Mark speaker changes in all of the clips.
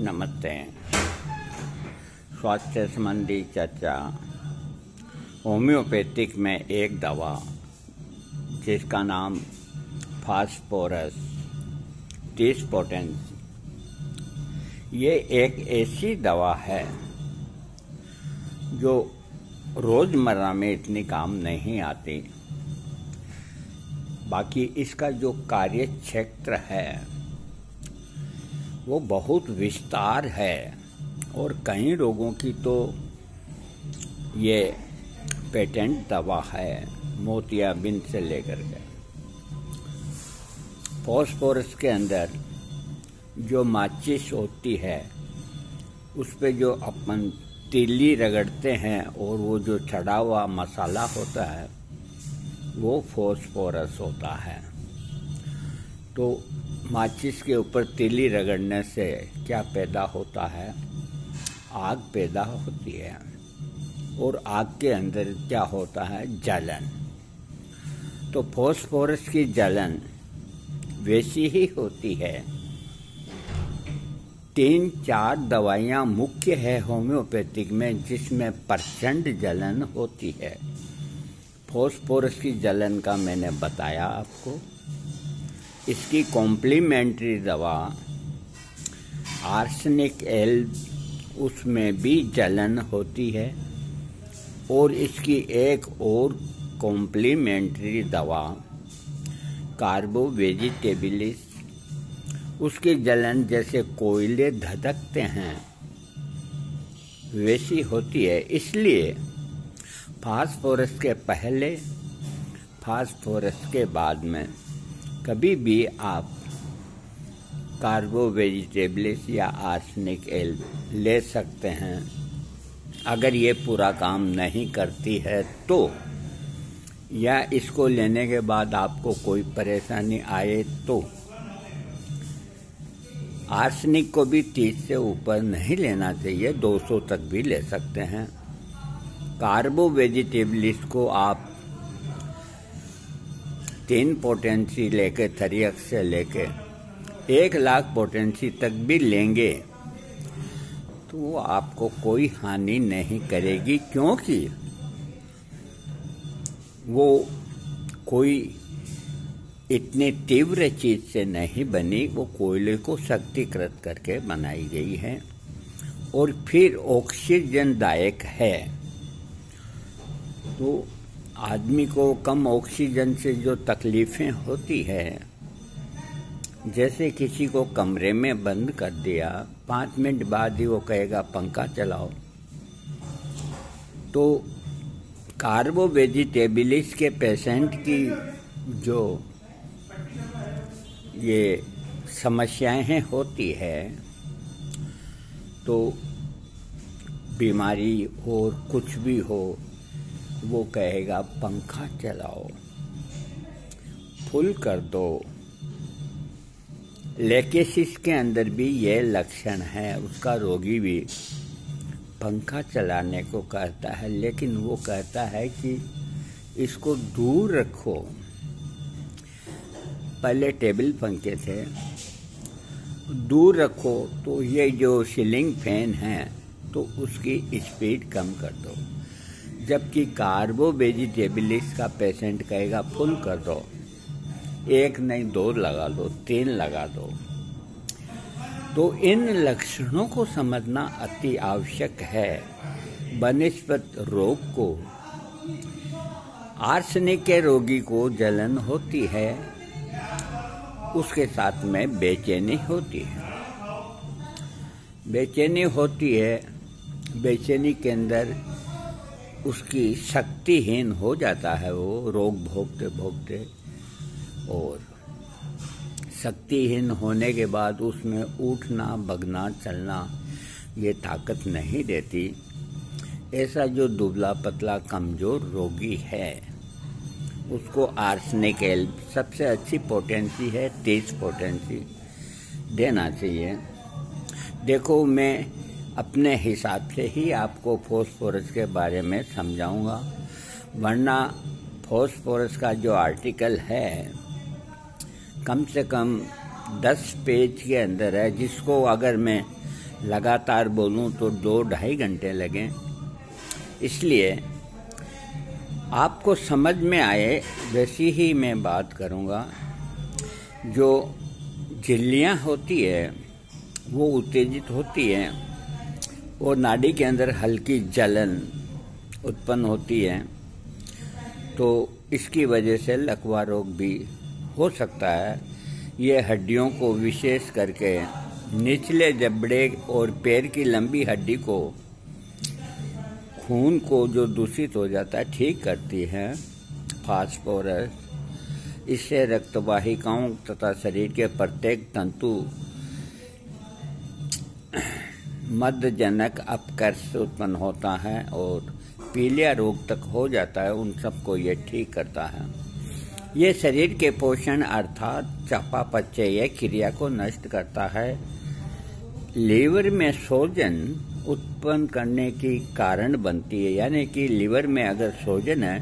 Speaker 1: नमस्ते। स्वास्थ्य संबंधी चर्चा। होम्योपैथिक में एक दवा, जिसका नाम फास्फोरस तीस पोटेंस ये एक ऐसी दवा है, जो रोज़मर्रा में इतनी काम नहीं आती। बाकी इसका जो कार्य क्षेत्र है वो बहुत विस्तार है। और कई रोगों की तो ये पेटेंट दवा है मोतियाबिंद से लेकर के। फॉस्फोरस के अंदर जो माचिस होती है, उस पर जो अपन तिली रगड़ते हैं और वो जो चढ़ा हुआ मसाला होता है, वो फॉस्फोरस होता है। तो माचिस के ऊपर तिली रगड़ने से क्या पैदा होता है? आग पैदा होती है। और आग के अंदर क्या होता है? जलन। तो फॉस्फोरस की जलन वैसी ही होती है। तीन चार दवाइयाँ मुख्य है होम्योपैथिक में, जिसमें प्रचंड जलन होती है। फॉस्फोरस की जलन का मैंने बताया आपको। इसकी कॉम्प्लीमेंट्री दवा आर्सनिक एल उसमें भी जलन होती है और इसकी एक और कॉम्प्लीमेंट्री दवा कार्बो वेजिटेबलिस उसकी जलन जैसे कोयले धधकते हैं, वैसी होती है। इसलिए फास्फोरस के पहले फास्फोरस के बाद में कभी भी आप कार्बो वेजिटेबल्स या आर्सनिक एल ले सकते हैं। अगर ये पूरा काम नहीं करती है तो या इसको लेने के बाद आपको कोई परेशानी आए तो आर्सनिक को भी तीस से ऊपर नहीं लेना चाहिए 200 तक भी ले सकते हैं। कार्बो वेजिटेबल्स को आप तीन पोटेंसी लेके थरियक से लेके, एक लाख पोटेंसी तक भी लेंगे तो वो आपको कोई हानि नहीं करेगी, क्योंकि वो कोई इतनी तीव्र चीज़ से नहीं बनी, वो कोयले को शक्तिकृत करके बनाई गई है, और फिर ऑक्सीजन दायक है। तो आदमी को कम ऑक्सीजन से जो तकलीफें होती है, जैसे किसी को कमरे में बंद कर दिया, पाँच मिनट बाद ही वो कहेगा, पंखा चलाओ। तो कार्बो वेजिटेबलिस के पेशेंट की जो ये समस्याएँ होती है तो बीमारी और कुछ भी हो वो कहेगा, पंखा चलाओ, फुल कर दो। लेकेसिस के अंदर भी ये लक्षण है, उसका रोगी भी पंखा चलाने को कहता है, लेकिन वो कहता है कि इसको दूर रखो। पहले टेबल पंखे थे, दूर रखो तो ये जो सीलिंग फ़ैन है तो उसकी स्पीड कम कर दो। जबकि कार्बो वेजिटेबलिस का पेशेंट कहेगा, फुल कर दो। एक नहीं, दो लगा दो, तीन लगा दो। तो इन लक्षणों को समझना अति आवश्यक है। बनस्पत रोग को, आर्सनिक के रोगी को जलन होती है, उसके साथ में बेचैनी होती है। बेचैनी होती है, बेचैनी के अंदर उसकी शक्तिहीन हो जाता है वो, रोग भोगते भोगते। और शक्तिहीन होने के बाद उसमें उठना बगना चलना, ये ताकत नहीं देती। ऐसा जो दुबला पतला कमज़ोर रोगी है, उसको आर्सनिक एल सबसे अच्छी पोटेंसी है, तेज पोटेंसी देना चाहिए। देखो, मैं अपने हिसाब से ही आपको फॉस्फोरस के बारे में समझाऊँगा। वरना फॉस्फोरस का जो आर्टिकल है, कम से कम दस पेज के अंदर है, जिसको अगर मैं लगातार बोलूँ तो दो ढाई घंटे लगें। इसलिए आपको समझ में आए, वैसी ही मैं बात करूँगा। जो झिल्लियाँ होती है, वो उत्तेजित होती है। और नाड़ी के अंदर हल्की जलन उत्पन्न होती है तो इसकी वजह से लकवा रोग भी हो सकता है। ये हड्डियों को विशेष करके निचले जबड़े और पैर की लंबी हड्डी को, खून को जो दूषित हो जाता है, ठीक करती है। फास्फोरस, इससे रक्तवाहिकाओं तथा शरीर के प्रत्येक तंतु मध्यजनक अपकर्ष उत्पन्न होता है और पीलिया रोग तक हो जाता है, उन सबको ये ठीक करता है। ये शरीर के पोषण अर्थात चपापचय क्रिया को नष्ट करता है। लीवर में सोजन उत्पन्न करने की कारण बनती है, यानी कि लीवर में अगर सोजन है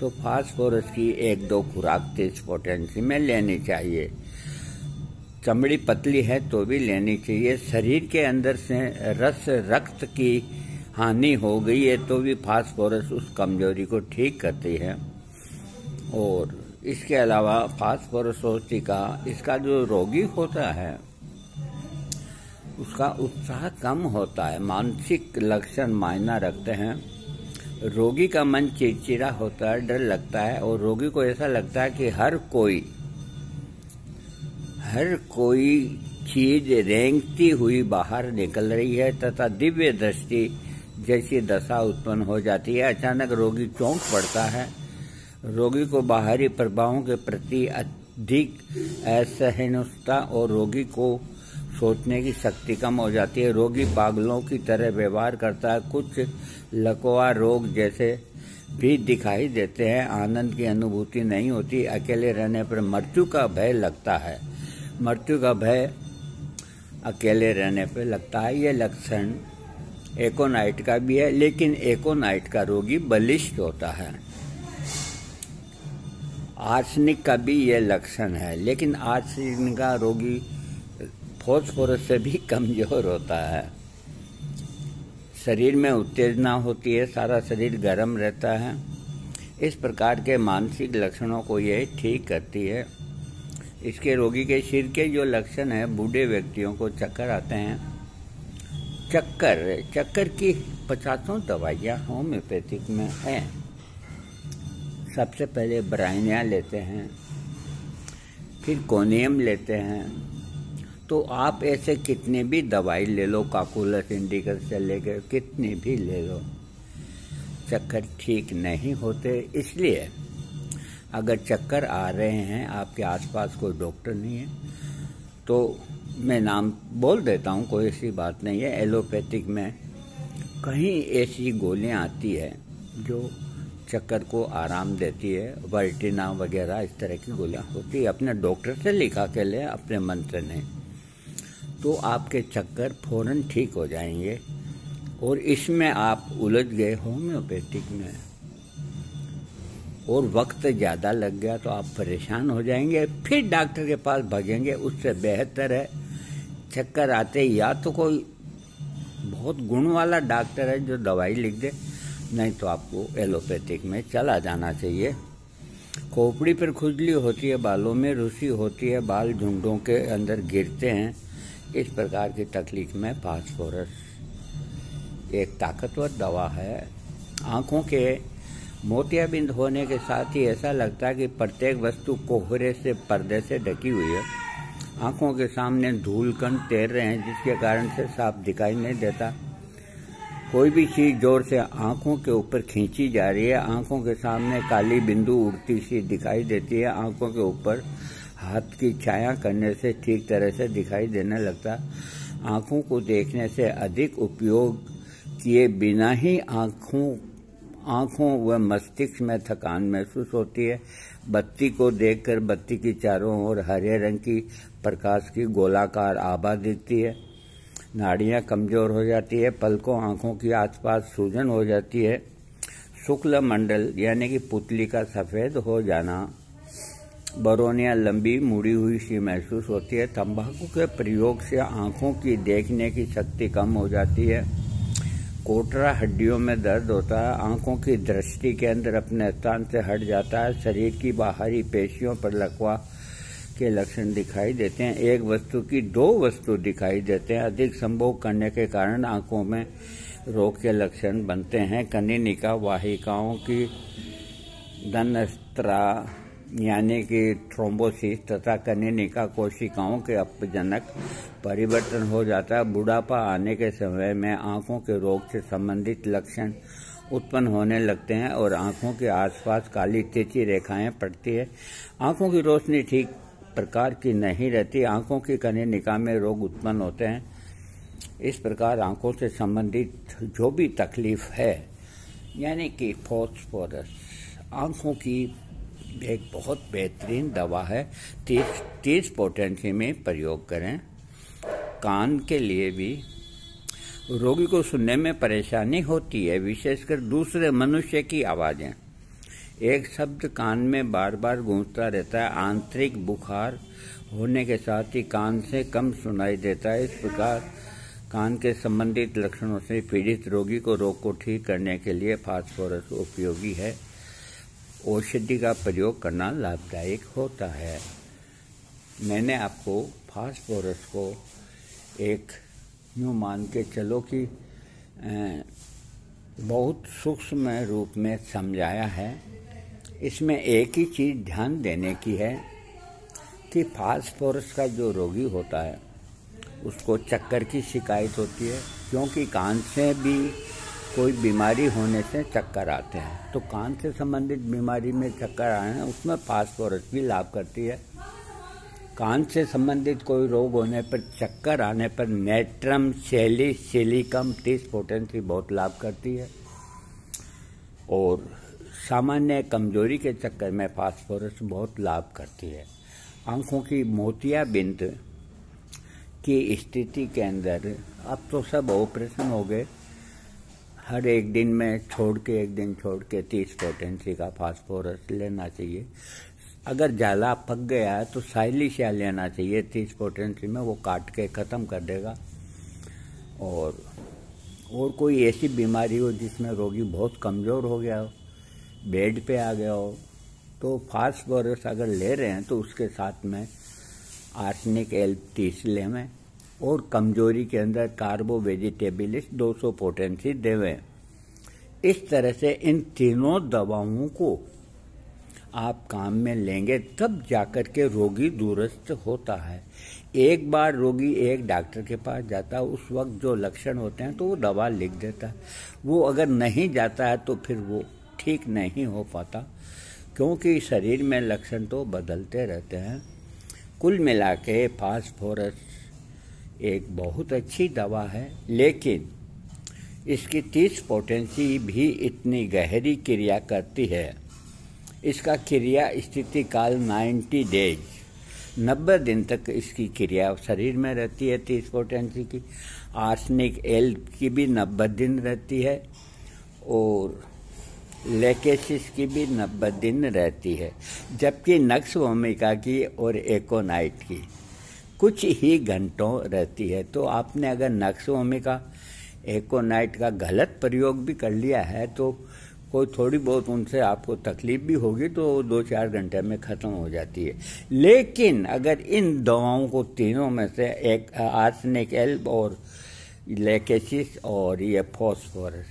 Speaker 1: तो फास्फोरस की एक दो खुराक तेज पोटेंसी में लेनी चाहिए। चमड़ी पतली है तो भी लेनी चाहिए। शरीर के अंदर से रस, रक्त की हानि हो गई है तो भी फास्फोरस उस कमज़ोरी को ठीक करती है। और इसके अलावा फास्फोरस का इसका जो रोगी होता है, उसका उत्साह कम होता है, मानसिक लक्षण मायना रखते हैं। रोगी का मन चिड़चिड़ा होता है, डर लगता है और रोगी को ऐसा लगता है कि हर कोई हर कोई चीज़ रेंगती हुई बाहर निकल रही है तथा दिव्य दृष्टि जैसी दशा उत्पन्न हो जाती है। अचानक रोगी चौंक पड़ता है। रोगी को बाहरी प्रभावों के प्रति अधिक असहिष्णुता और रोगी को सोचने की शक्ति कम हो जाती है। रोगी पागलों की तरह व्यवहार करता है। कुछ लकवा रोग जैसे भी दिखाई देते हैं। आनंद की अनुभूति नहीं होती। अकेले रहने पर मृत्यु का भय लगता है। मृत्यु का भय अकेले रहने पर लगता है। ये लक्षण एकोनाइट का भी है, लेकिन एकोनाइट का रोगी बलिष्ठ होता है। आर्सनिक का भी ये लक्षण है, लेकिन आर्सनिक का रोगी फॉस्फोरस से भी कमज़ोर होता है। शरीर में उत्तेजना होती है, सारा शरीर गर्म रहता है। इस प्रकार के मानसिक लक्षणों को यह ठीक करती है। इसके रोगी के सिर के जो लक्षण है, बूढ़े व्यक्तियों को चक्कर आते हैं। चक्कर चक्कर की पचासों दवाइयाँ होम्योपैथिक में हैं। सबसे पहले ब्राइनिया लेते हैं, फिर कोनियम लेते हैं। तो आप ऐसे कितने भी दवाई ले लो, काकुलस इंडिकस से लेकर कितनी भी ले लो, चक्कर ठीक नहीं होते। इसलिए अगर चक्कर आ रहे हैं, आपके आसपास कोई डॉक्टर नहीं है तो मैं नाम बोल देता हूँ, कोई ऐसी बात नहीं है। एलोपैथिक में कहीं ऐसी गोलियाँ आती है जो चक्कर को आराम देती है वर्टिना वगैरह, इस तरह की गोलियाँ होती है। अपने डॉक्टर से लिखा के ले, अपने मंत्र ने। तो आपके चक्कर फ़ौरन ठीक हो जाएँगे, और इसमें आप उलझ गए होम्योपैथिक में। और वक्त ज़्यादा लग गया तो आप परेशान हो जाएँगे, फिर डॉक्टर के पास भगेंगे, उससे बेहतर है। चक्कर आते या तो कोई बहुत गुण वाला डॉक्टर है जो दवाई लिख दे, नहीं तो आपको एलोपैथिक में चला जाना चाहिए। खोपड़ी पर खुजली होती है, बालों में रुसी होती है, बाल झुंडों के अंदर गिरते हैं। इस प्रकार की तकलीफ़ में फास्फोरस एक ताकतवर दवा है। आँखों के मोतियाबिंद होने के साथ ही ऐसा लगता है कि प्रत्येक वस्तु कोहरे से, पर्दे से ढकी हुई है। आँखों के सामने धूल कण तैर रहे हैं, जिसके कारण से साफ़ दिखाई नहीं देता। कोई भी चीज़ ज़ोर से आँखों के ऊपर खींची जा रही है। आँखों के सामने काली बिंदु उड़ती सी दिखाई देती है। आँखों के ऊपर हाथ की छाया करने से ठीक तरह से दिखाई देने लगता। आँखों को देखने से अधिक उपयोग किए बिना ही आँखों आँखों व मस्तिष्क में थकान महसूस होती है। बत्ती को देखकर बत्ती की चारों ओर हरे रंग की प्रकाश की गोलाकार आभा दिखती है। नाड़ियाँ कमज़ोर हो जाती है, पलकों आँखों की आसपास सूजन हो जाती है। शुक्ल मंडल यानी कि पुतली का सफ़ेद हो जाना, बरौनिया लंबी मुड़ी हुई सी महसूस होती है। तंबाकू के प्रयोग से आँखों की देखने की शक्ति कम हो जाती है। कोटरा हड्डियों में दर्द होता है, आँखों की दृष्टि के अंदर अपने स्थान से हट जाता है, शरीर की बाहरी पेशियों पर लकवा के लक्षण दिखाई देते हैं, एक वस्तु की दो वस्तु दिखाई देते हैं, अधिक संभोग करने के कारण आँखों में रोग के लक्षण बनते हैं। कनिनिका वाहिकाओं की धनस्त्रा यानी कि थ्रोम्बोसिस तथा कनिनिका कोशिकाओं के अपजनक परिवर्तन हो जाता है। बुढ़ापा आने के समय में आँखों के रोग से संबंधित लक्षण उत्पन्न होने लगते हैं और आँखों के आसपास काली तिरछी रेखाएँ पड़ती है। आँखों की रोशनी ठीक प्रकार की नहीं रहती। आँखों की कनिनिका में रोग उत्पन्न होते हैं। इस प्रकार आँखों से संबंधित जो भी तकलीफ़ है, यानी कि फॉस्फोरस, आँखों की एक बहुत बेहतरीन दवा है। तीस तीस पोटेंसी में प्रयोग करें। कान के लिए भी। रोगी को सुनने में परेशानी होती है, विशेषकर दूसरे मनुष्य की आवाज़ें। एक शब्द कान में बार बार गूंजता रहता है, आंतरिक बुखार होने के साथ ही कान से कम सुनाई देता है। इस प्रकार कान के संबंधित लक्षणों से पीड़ित रोगी को रोग को ठीक करने के लिए फास्फोरस उपयोगी है। औषधि का प्रयोग करना लाभदायक होता है। मैंने आपको फास्फोरस को एक यूँ मान के चलो कि बहुत सूक्ष्म रूप में समझाया है। इसमें एक ही चीज़ ध्यान देने की है कि फास्फोरस का जो रोगी होता है, उसको चक्कर की शिकायत होती है, क्योंकि कान से भी कोई बीमारी होने से चक्कर आते हैं। तो कान से संबंधित बीमारी में चक्कर आए हैं, उसमें फास्फोरस भी लाभ करती है। कान से संबंधित कोई रोग होने पर चक्कर आने पर नेट्रम, शैली, सिलिकम, तीस पोटेंसी बहुत लाभ करती है। और सामान्य कमज़ोरी के चक्कर में फास्फोरस बहुत लाभ करती है। आँखों की मोतिया बिंद की स्थिति के अंदर अब तो सब ऑपरेशन हो गए। हर एक दिन में छोड़ के, एक दिन छोड़ के तीस पोटेंसी का फास्फोरस लेना चाहिए। अगर जाला पक गया है तो साइलिशिया लेना चाहिए। तीस पोटेंसी में वो काट के ख़त्म कर देगा। और और कोई ऐसी बीमारी हो जिसमें रोगी बहुत कमज़ोर हो गया हो, बेड पे आ गया हो तो फास्फोरस अगर ले रहे हैं तो उसके साथ में आर्सनिक एल तीस लेवें और कमज़ोरी के अंदर कार्बो वेजिटेबिलिस 200 पोटेंसी देवें। इस तरह से इन तीनों दवाओं को आप काम में लेंगे, तब जाकर के रोगी दुरुस्त होता है। एक बार रोगी एक डॉक्टर के पास जाता है उस वक्त जो लक्षण होते हैं तो वो दवा लिख देता। है वो अगर नहीं जाता है तो फिर वो ठीक नहीं हो पाता, क्योंकि शरीर में लक्षण तो बदलते रहते हैं। कुल मिला के फास्फोरस एक बहुत अच्छी दवा है, लेकिन इसकी तीस पोटेंसी भी इतनी गहरी क्रिया करती है। इसका क्रिया स्थिति काल 90 डेज़, नब्बे दिन तक इसकी क्रिया शरीर में रहती है तीस पोटेंसी की। आर्सनिक एल की भी नब्बे दिन रहती है और लेकेसिस की भी नब्बे दिन रहती है, जबकि नक्स भूमिका की और एकोनाइट की। कुछ ही घंटों रहती है। तो आपने अगर नक्सोमी का एकोनाइट का गलत प्रयोग भी कर लिया है तो कोई थोड़ी बहुत उनसे आपको तकलीफ़ भी होगी तो दो चार घंटे में ख़त्म हो जाती है। लेकिन अगर इन दवाओं को तीनों में से एक, आर्सनिक एल्ब और लेकेसिस और ये फॉस्फोरस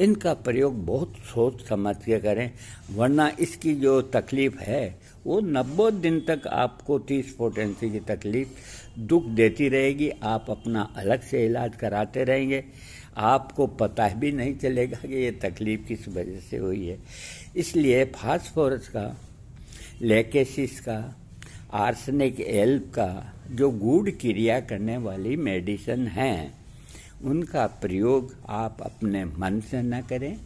Speaker 1: इनका प्रयोग बहुत सोच समझ के करें, वरना इसकी जो तकलीफ़ है, वो नब्बे दिन तक आपको तीस पोटेंसी की तकलीफ़ दुख देती रहेगी, आप अपना अलग से इलाज कराते रहेंगे। आपको पता भी नहीं चलेगा कि ये तकलीफ़ किस वजह से हुई है। इसलिए फास्फोरस का लेकेसिस का आर्सनिक एल्प का जो गुड़ क्रिया करने वाली मेडिसिन हैं उनका प्रयोग आप अपने मन से न करें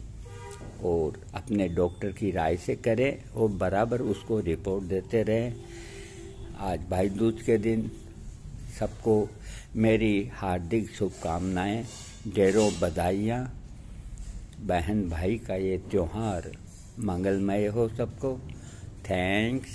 Speaker 1: और अपने डॉक्टर की राय से करें और बराबर उसको रिपोर्ट देते रहें। आज भाई दूज के दिन सबको मेरी हार्दिक शुभकामनाएँ, ढेरों बधाइयाँ। बहन भाई का ये त्यौहार मंगलमय हो सबको। थैंक्स।